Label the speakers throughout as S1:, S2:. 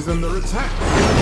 S1: is under attack.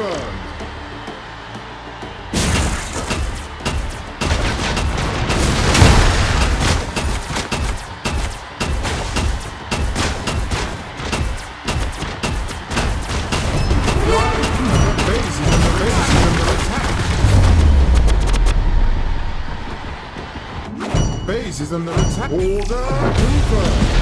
S1: confirmed. Base is under attack. Order confirmed.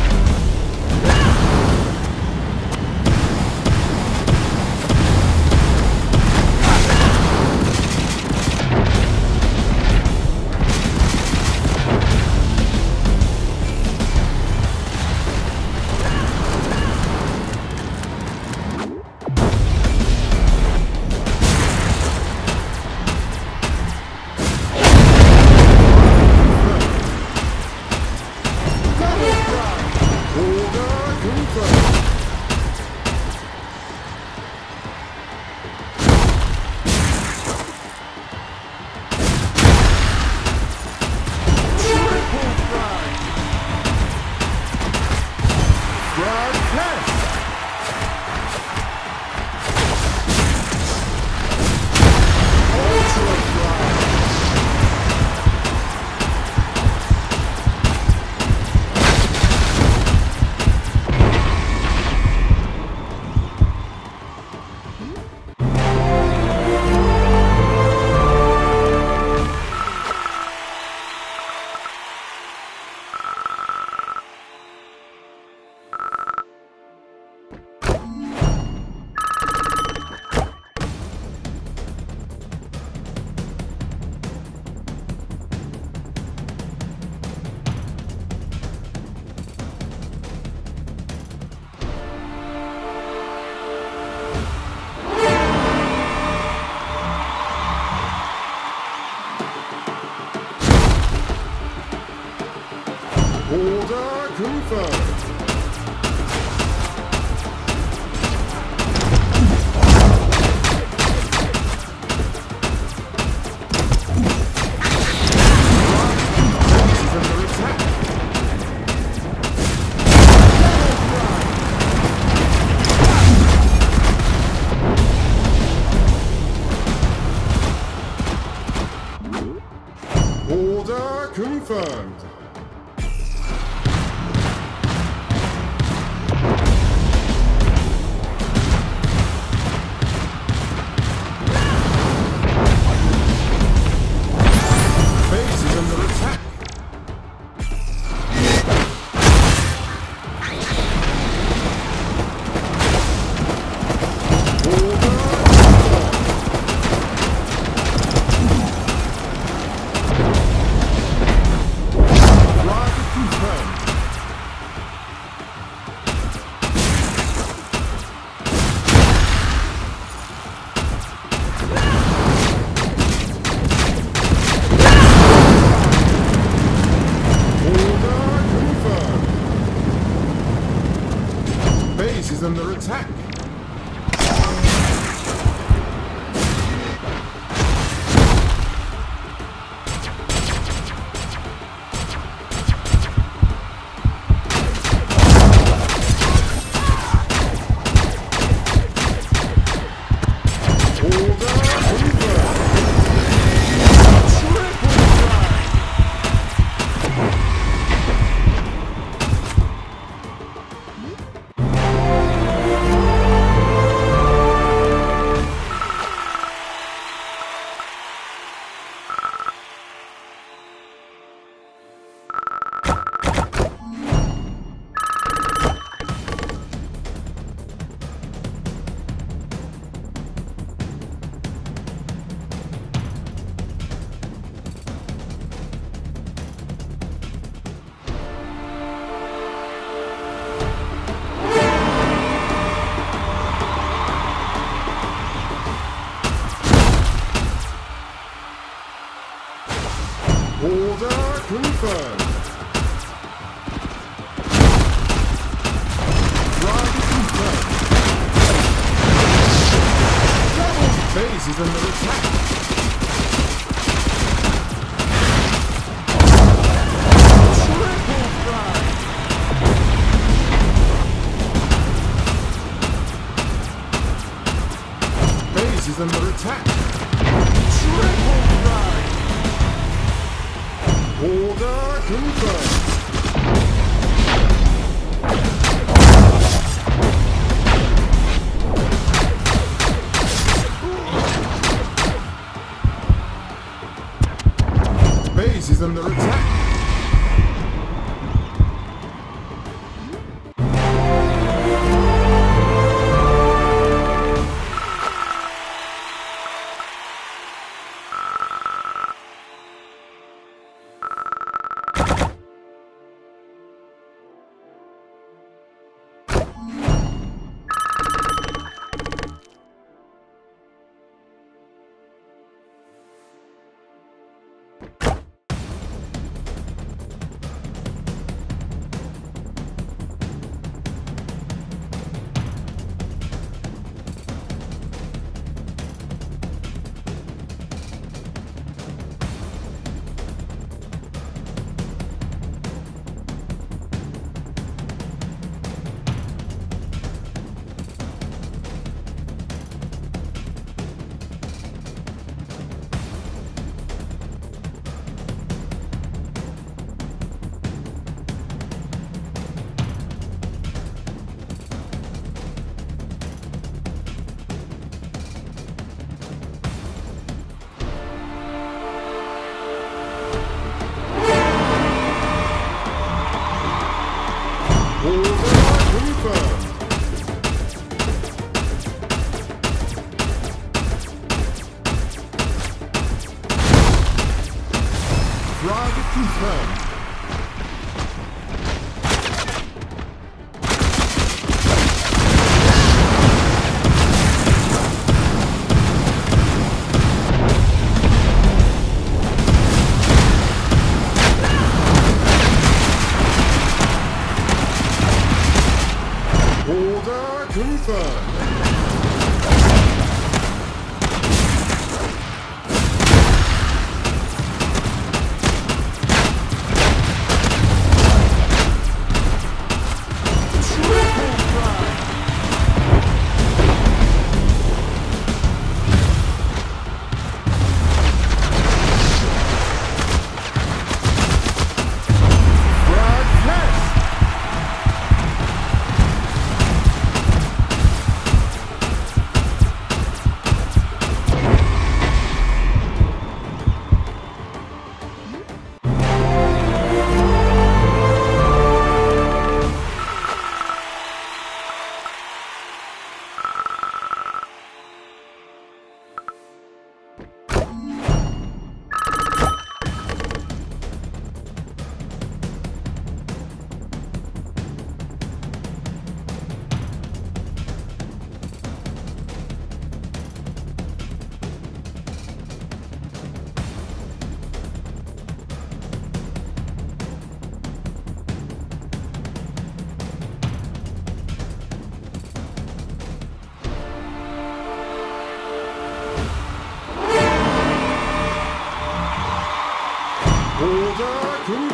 S1: confirmed. is under attack. Triple strike! Order confirmed. Base is under attack.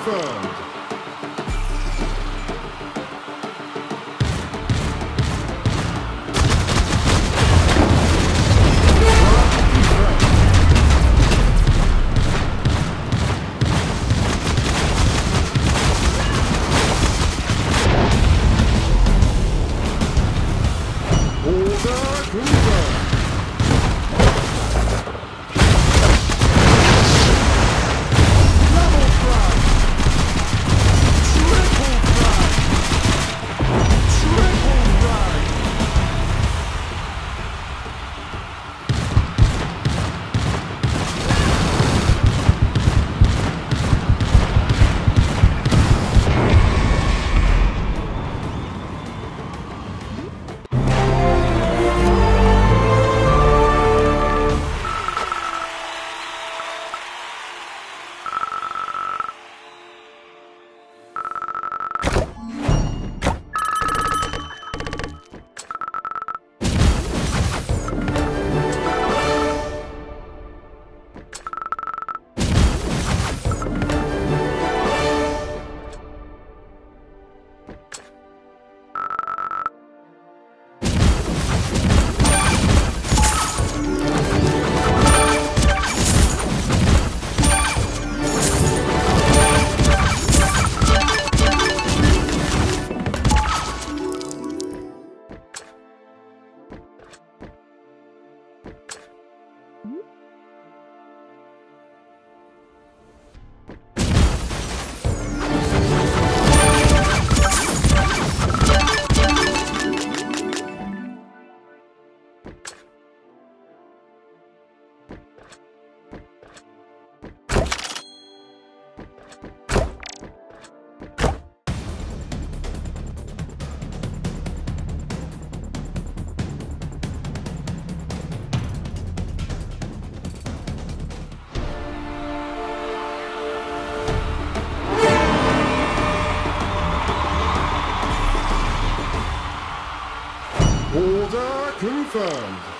S1: Confirmed.
S2: Confirmed.